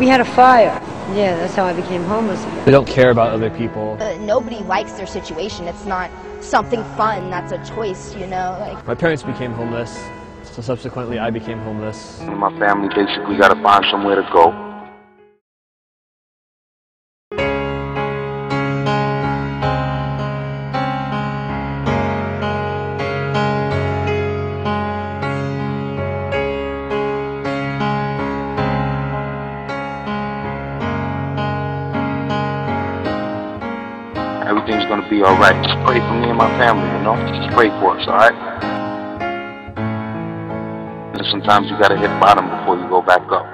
We had a fire. Yeah, that's how I became homeless. They don't care about other people. Uh, nobody likes their situation. It's not something fun. That's a choice, you know. Like My parents became homeless, so subsequently I became homeless. My family basically got to find somewhere to go. Everything's gonna be alright. Just pray for me and my family, you know? Just pray for us, alright? And sometimes you gotta hit bottom before you go back up.